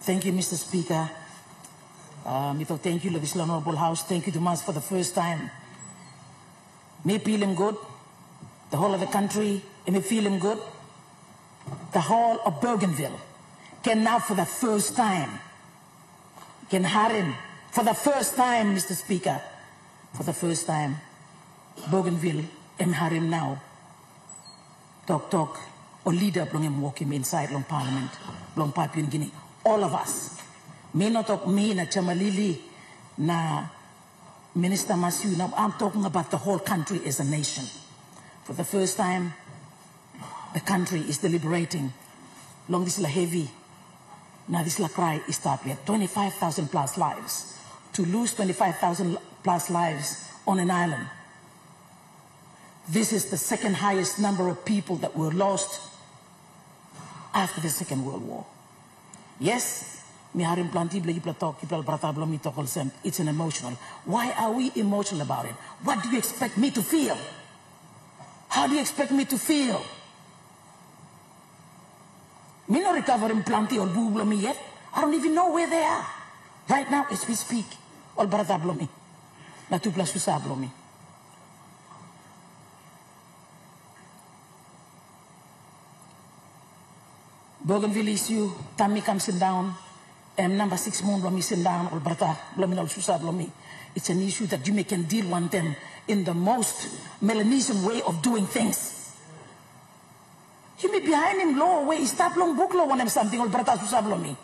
Thank you, Mr. Speaker. Um, ito, thank you, this Honorable House. Thank you to us for the first time. Me feeling good. The whole of the country, and me feeling good. The whole of Bougainville can now, for the first time, can Harim, for the first time, Mr. Speaker, for the first time, Bougainville and Harim now, talk talk, or leader belong him walking inside long parliament, long Papua New Guinea. All of us. Me not talk me na Chamalili, na Minister Masu, now I'm talking about the whole country as a nation. For the first time, the country is deliberating. Long this la heavy. Now this la cry is start. Have 25,000 plus lives. To lose 25,000 plus lives on an island. This is the second highest number of people that were lost after the Second World War. Yes, mi harim planti yipla brata bla mi tokol sem. It's an emotional. Why are we emotional about it? What do you expect me to feel? How do you expect me to feel? Me not recovering plenty or bublo me yet. I don't even know where they are. Right now, as we speak, all brata blo me. Na tu plus blo me. Bougainville issue, Tammy comes in down, and number six moon me sit down, or brata, blow me me. It's an issue that you may can deal with them in the most Melanesian way of doing things. You be behind him low way, stop long book low when something, or brata susa blow me.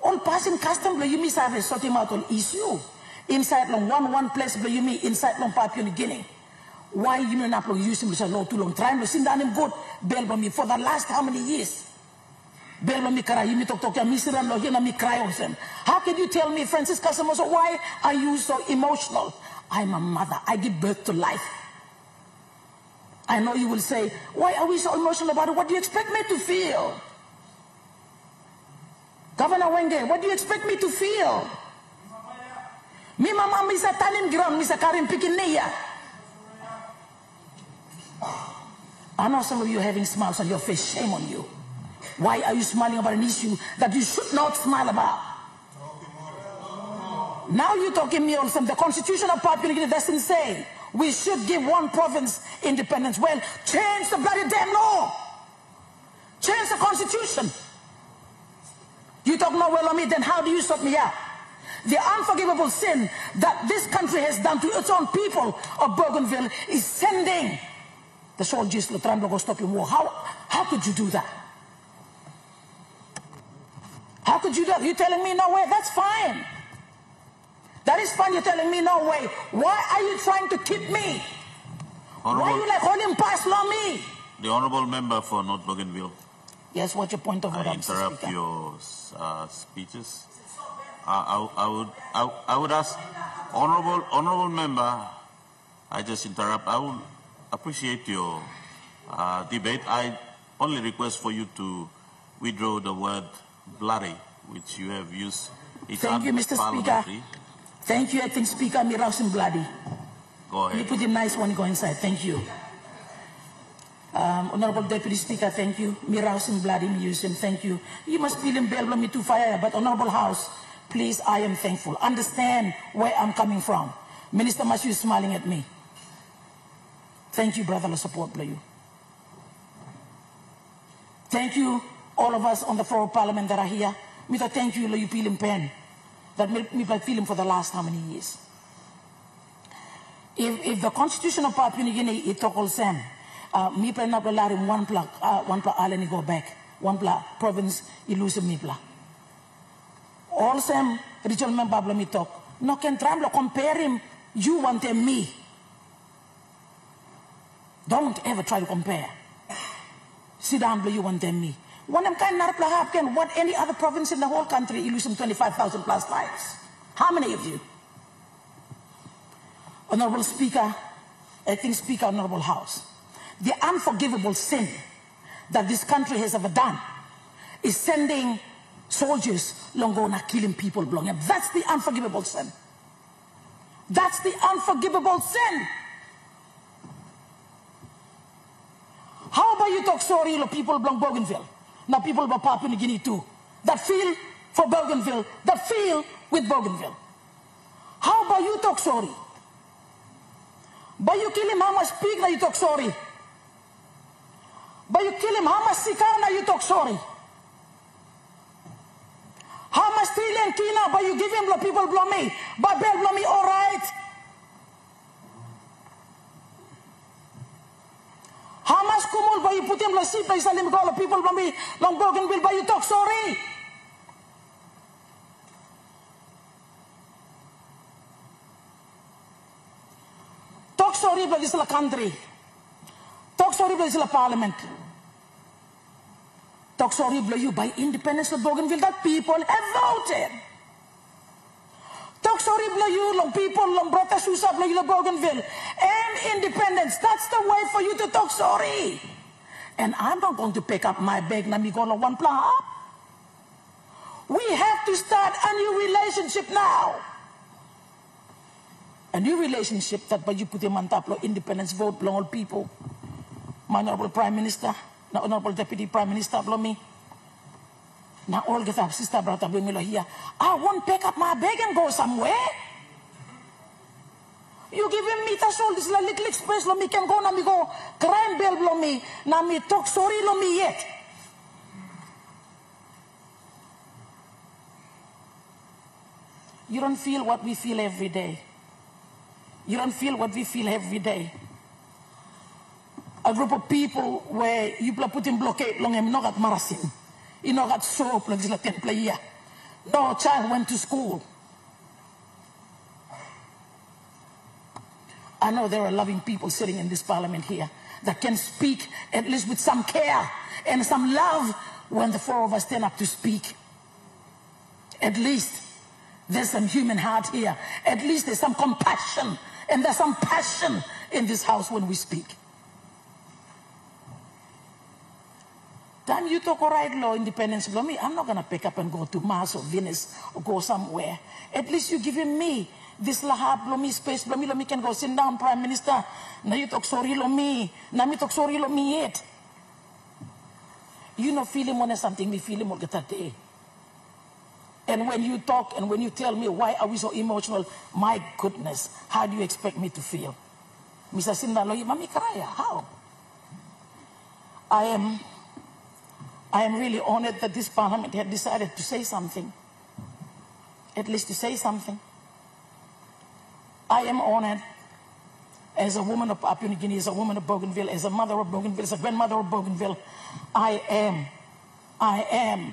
All passing custom you miss have a sort him out on issue. Inside long one one place blow you me inside long Papua New Guinea. Why you know not use him low too long? Try to sit down him good, bell blow me for the last how many years? How can you tell me, Francesca Semaso, why are you so emotional? I'm a mother. I give birth to life. I know you will say, why are we so emotional about it? What do you expect me to feel? Governor Wenge, what do you expect me to feel? Mi mama misa tanim gram, misa karim pikineya. I know some of you are having smiles on your face. Shame on you. Why are you smiling about an issue that you should not smile about? Now you're talking me on some. The Constitution of Papua New Guinea doesn't say we should give one province independence. Well, change the bloody damn law. Change the Constitution. You talk no well on me, then how do you stop me out? The unforgivable sin that this country has done to its own people of Bougainville is sending the soldiers to Tramblo stop your war. How, how could you do that? How could you do that? You're telling me no way. That's fine. That is fine. You're telling me no way. Why are you trying to keep me? Honorable, Why are you like holding past law me? the honorable member for North Bougainville, Yes, what's your point of order, I interrupt your uh, speeches. I, I, I would I, I would ask honorable honorable member. I just interrupt. I would appreciate your uh, debate. I only request for you to withdraw the word bloody, which you have used. Thank you, Mr. Speaker. Thank you, Acting Speaker Miraus Bloody. Go You put a nice one, go inside. Thank you. Um, Honorable Deputy Speaker, thank you. Miraus Bloody, me use him. Thank you. You must feel him bell me to fire, but Honorable House, please, I am thankful. Understand where I'm coming from. Minister Mashu is smiling at me. Thank you, brother, the support, you. Thank you, all of us on the floor of parliament that are here. Me to thank you, you feel him pen. That me, me feel him for the last how many years. If, if the constitution of Papua New Guinea it took all Sam, uh, me plan up in one plug, uh, one plug island go back, one plug province elusive me plug. All same, regional member me talk. No can to compare him. You want him me. Don't ever try to compare. Sit down, you want them me. When I'm kind of can what any other province in the whole country elusive 25,000 plus lives. How many of you? Honorable Speaker, Acting Speaker, Honorable House, the unforgivable sin that this country has ever done is sending soldiers Longona killing people belonging. That's the unforgivable sin. That's the unforgivable sin. How about you talk sorry to people belong Bougainville? Now people of Papua New Guinea too, that feel for Bougainville that feel with Bougainville. How about you talk sorry? But you kill him, how much speak now you talk sorry? But you kill him, how much sikar now you talk sorry? How much steal and kina, but you give him the people blow me. But bell blow me, all right. How you put him the seat, but you tell him, the people me, long broken bill, but you talk sorry. Talk sorry, but it's la country. Talk sorry, but it's la parliament. Talk sorry, blow you by independence of Bougainville that people have voted. Talk sorry, blow you, long people, long brata susa, blow you, Bougainville. And independence, that's the way for you to talk sorry. And I'm not going to pick up my bag, na mi gonna one plan. We have to start a new relationship now. A new relationship that by you put on top of independence vote belong all people. My honorable Prime Minister, na honorable Deputy Prime Minister belong me. Na all get up, sister brother bring me here. I won't pick up my bag and go somewhere. You giving me the soul, this little express lo me can go na me go crime bell lo me na me talk sorry lo me yet. You don't feel what we feel every day. You don't feel what we feel every day. A group of people where you put in blockade long and not at marasin. You know got soap like this temple here. No child went to school. I know there are loving people sitting in this parliament here that can speak at least with some care and some love when the four of us stand up to speak. At least there's some human heart here. At least there's some compassion and there's some passion in this house when we speak. Time you talk all right law, independence law, me, I'm not going to pick up and go to Mars or Venus or go somewhere. At least you're giving me this lahab lo me space lo me lo me can go sit down prime minister. Talk sorry me talk sorry lo me yet. You know feeling when something me feeling that day. And when you talk and when you tell me why are we so emotional, my goodness, how do you expect me to feel? Mr. Sinda lo mami karaya, how? I am I am really honored that this parliament had decided to say something. At least to say something. I am honored as a woman of Papua New Guinea, as a woman of Bougainville, as a mother of Bougainville, as a grandmother of Bougainville. I am, I am.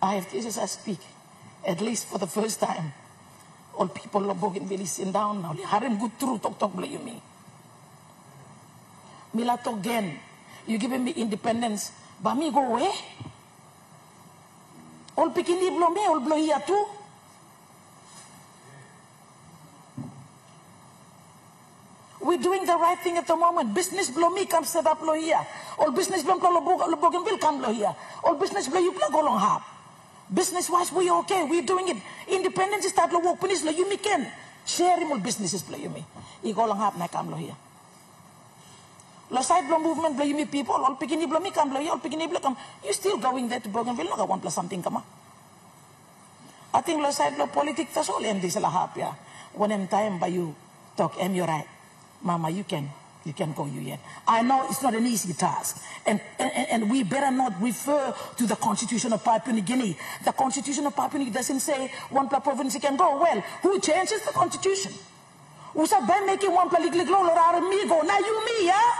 I have as I speak, at least for the first time. All people of Bougainville sitting down now. Harim good through talk talk you me. Milato again. You giving me independence. But me go away. All pikini blow me, all blow here too. Doing the right thing at the moment. Business blow me, come set up blow here. All business blow blow Bougainville come blow here. All business blow you blow go long hard. Business wise, we okay. We're doing it. Independence start lo work pinis lo you me can. Share more businesses blow you me. I go long hard na come blow here. Lo side blow movement blow you me people. All pikini blow me come blow here. All pikini blow come. You still going there to Bougainville? No, one plus something come on. I think lo side blow politics that's all em this la happy. When em time by you talk em you right. Mama, you can you can go you yet. I know it's not an easy task. And, and, and we better not refer to the constitution of Papua New Guinea. The constitution of Papua New Guinea doesn't say one province can go. Well, who changes the constitution? Who's been making one out of me go? Now you me, yeah?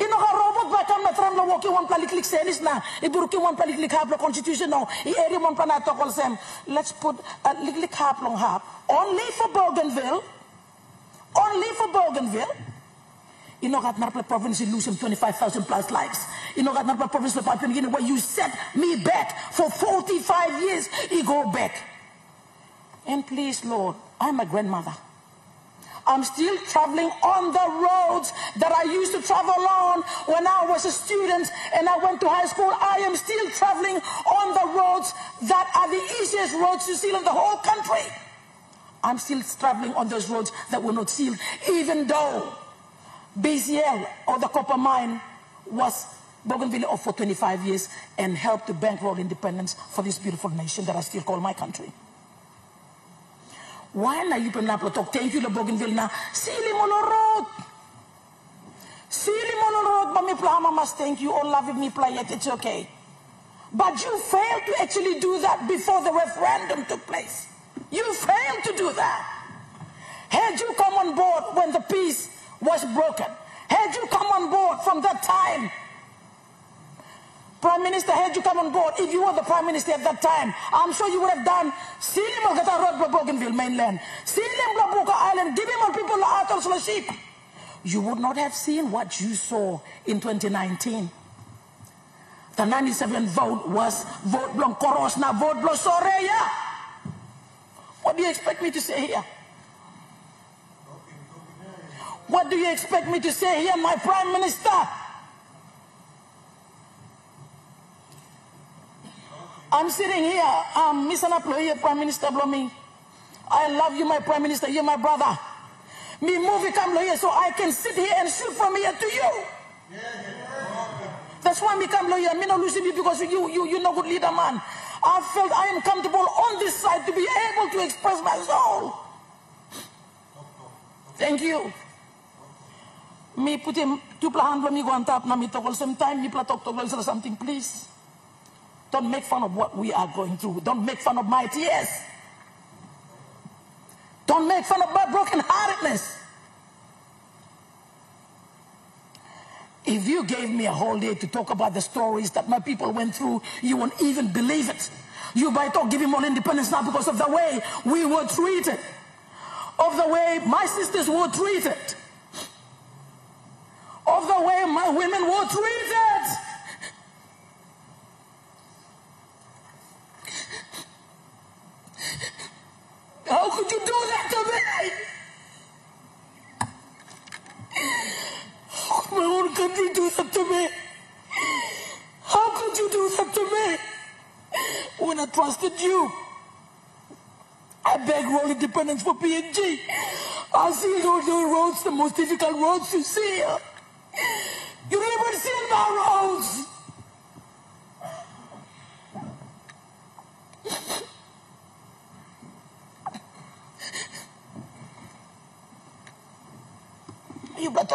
Ino ka robot ba kam na tram lo woki one politically senis na iburuki one politically hap lo constitution no i one pana tokol sem let's put a little hap long only for Bougainville only for Bougainville. You know, Gatnarpla province, you lose him 25,000 plus likes. You know, Gatnarpla province, the Papua New Guinea, where you set me back for 45 years, you go back. And please, Lord, I'm a grandmother. I'm still traveling on the roads that I used to travel on when I was a student and I went to high school. I am still traveling on the roads that are the easiest roads to see in the whole country. I'm still traveling on those roads that were not sealed, even though BCL or the copper mine was Bougainville for 25 years and helped to bankroll independence for this beautiful nation that I still call my country. Why na you na talk thank you le Bougainville na sili monorot. Sili monorot but me plama must thank you all love me play it it's okay. But you failed to actually do that before the referendum took place. You failed to do that. Had you come on board when the peace was broken, had you come on board from that time, Prime Minister, had you come on board, if you were the Prime Minister at that time, I'm sure you would have done Silim Gata Road Bougainville mainland, Silim Blabuka Island, giving more people the sheep. You would not have seen what you saw in 2019. The 97 vote was vote blanc Korosna, vote blanc Soreya. What do you expect me to say here? What do you expect me to say here, my Prime Minister? I'm sitting here, um, Mr. Naploye, Prime Minister Blomi. I love you, my Prime Minister. You're my brother. Me movie come here so I can sit here and shoot from here to you. That's why me come here. Me not losing you because you, you, you're not good leader, man. I felt I am comfortable on this side to be able to express my soul. Thank you. Me put him two hand me go on top now me talk all same time me talk talk something please. Don't make fun of what we are going through. Don't make fun of my tears. Don't make fun of my broken If you gave me a whole day to talk about the stories that my people went through, you won't even believe it. You might talk giving more independence now because of the way we were treated, of the way my sisters were treated of the way my women were treated. How could you do that to me? How could country do that to me? How could you do that to me? When I trusted you, I begged world independence for PNG. I see those roads, the most difficult roads to see. You never seen my roads.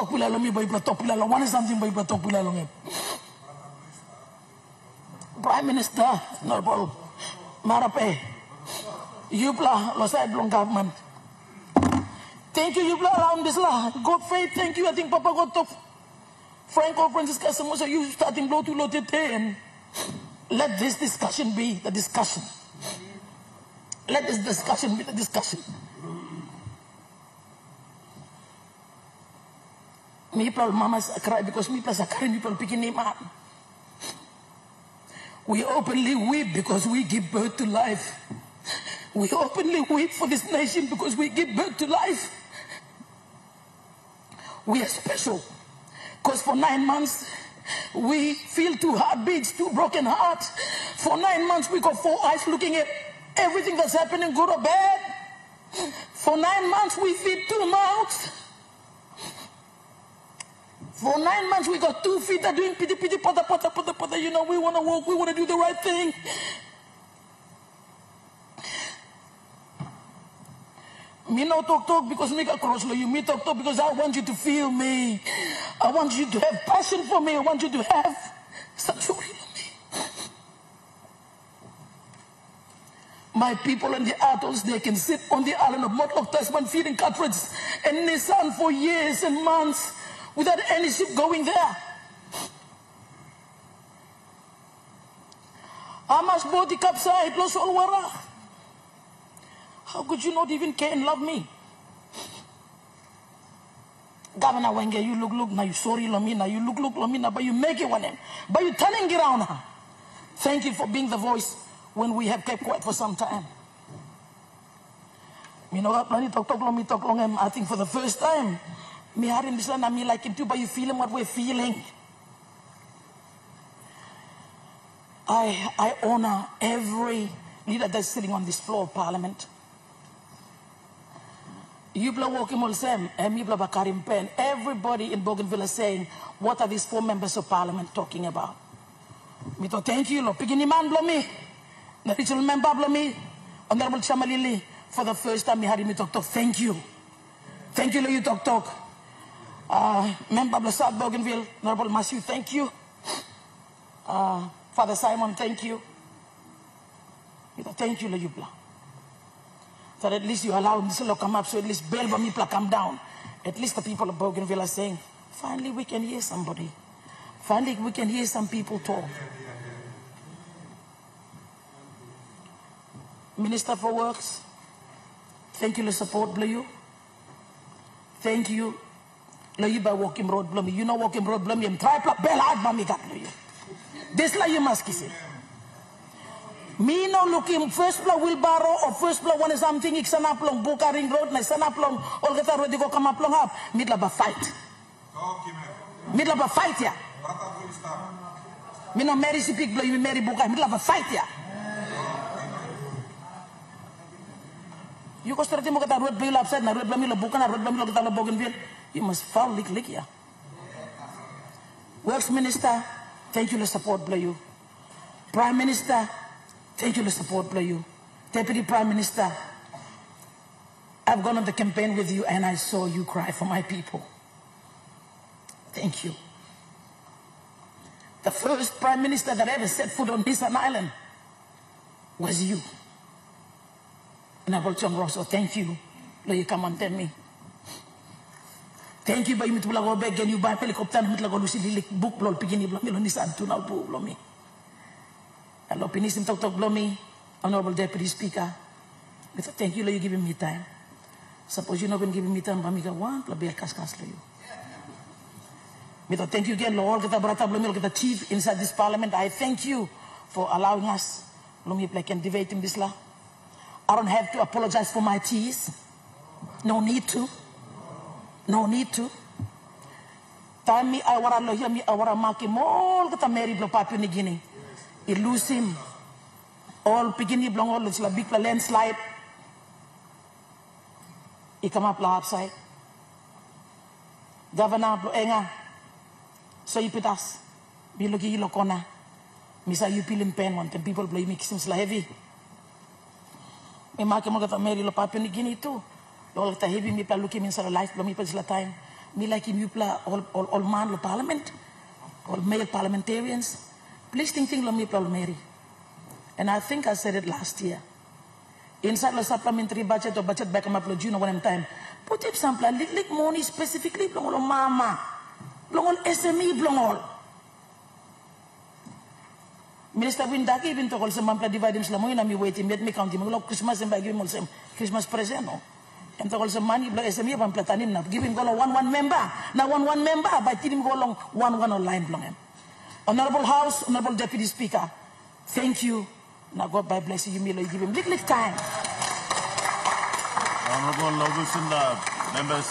Pula lo. One something boy platok pula lo Prime Minister Norbol Marape. You pla lo sa belum government. Thank you, you pla around this lah. God faith, thank you. I think Papa got to Franco Francesca Semaso, you starting blow to lote and let this discussion be the discussion. Let this discussion be the discussion. Me mamas cry because me plus cry people picking him up. We openly weep because we give birth to life. We openly weep for this nation because we give birth to life. We are special. Because for nine months, we feel two heartbeats, two broken hearts. For nine months, we got four eyes looking at everything that's happening, good or bad. For nine months, we feed two mouths. For nine months, we got two feet that doing pity, pity, pata, pata, pata, pata. You know, we want to walk, we want to do the right thing. Me no talk talk because me got cross you. Me talk talk because I want you to feel me. I want you to have passion for me. I want you to have such a me. My people and the adults, they can sit on the island of Mortlock Tasman feeding Carterets and Nissan for years and months without any ship going there. Amas body capside, los olwara. How could you not even care and love me? Governor Wenge, you look, look, now you sorry, Lomina, you look, look, Lomina, but you make it one name. But you turning it around. Thank you for being the voice when we have kept quiet for some time. You know I think for the first time, me had in this land, I mean like it too, but you feeling what we're feeling. I, I honor every leader that's sitting on this floor of parliament. Yubla Walking Sam and Yubla Bakarim Pen, everybody in Bougainville is saying, what are these four members of parliament talking about? Me to thank you, lo. Pigini man blow me. The regional member blow me. Honorable Chamalili, for the first time, me had me talk talk. Thank you. Thank you, lo, you talk talk. Uh, member of the South Bougainville, Honorable Matthew, thank you. Uh, Father Simon, thank you. Thank you, lo, you blow. At least you allow this to come up, so at least Belba Mipla come down. At least the people of Bougainville are saying, finally we can hear somebody. Finally we can hear some people talk. Minister for Works, thank you for support, Blue. Thank you. Lo you by walking road blum. You know walking road blum. You try to bell out mami gat lo you. This la you must kiss it. Me no looking first floor wheelbarrow or first floor one something ik sana plong buka ring road na sana plong all kita road ko kama plong up mid la ba fight. Mid la ba fight ya. Me no marry si pig blow you marry buka mid la ba fight ya. You ko strati mo kata road bill upside na road blam la buka na road blam la kita la bougainville. You must fall lick lick ya. Works Minister, thank you for support blow you. Prime Minister, thank you for support blow you. Deputy Prime Minister, I've gone on the campaign with you and I saw you cry for my people. Thank you. The first Prime Minister that ever set foot on this island was you. And I will John Rosso, thank you. Lo you come and tell me. Thank you ba imit bulago beg and you buy helicopter mit lago lusi dilik book lol pigini blo milo ni sad tu na bu blo mi. Hello pinisim tok tok blo mi honorable deputy speaker. With thank you lo you giving me time. Suppose you not been giving me time pamika one pla bel kas kas lo you. Mito thank you again lo all kita berata mi lo kita chief inside this parliament. I thank you for allowing us lo mi play can debate in this la. I don't have to apologize for my tears. No need to. No need to. Time me I lo me I wanna wara maki mol kata Mary blo Papua New Guinea. I lose him. All pigini blong all it's la big la landslide. I come up la upside. Governor blo enga. So you put us. Bi lo ki lo kona. Misa you ah. pilim pen ten people blow me kisim la heavy. Me maki mo kata Mary lo Papua New Guinea too. Lol ta heavy mi pla luki min sara life lo mi pa sila time. Mi like mi pla all all all man lo parliament. All male parliamentarians. Please think think lo mi pla Mary. And I think I said it last year. Inside the supplementary budget or budget back up lo June one time. Put up some plan lik money specifically blong lo mama. Blong SME blong all. Minister Windaki bin to kol sa mampla divide him slamoy na mi waiting met mi county mo Christmas and bagi mo sem Christmas present no. Em to kol sa mani bla SME pam platanim na giving golo one one member na one one member by tinim golong one one online blong em. Honorable House, Honorable Deputy Speaker, thank you. Now God by bless you, Milo, give him little time. Honorable Augustin, members,